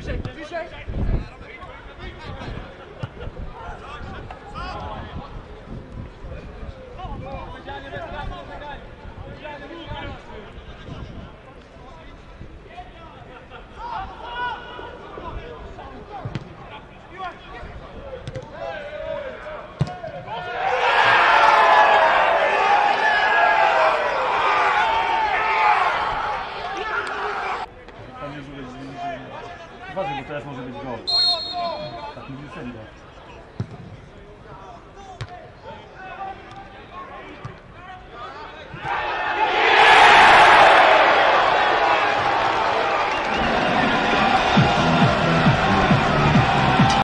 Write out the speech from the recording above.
Gracias. Uważaj, bo teraz może być gol. Tak mówi sędzia.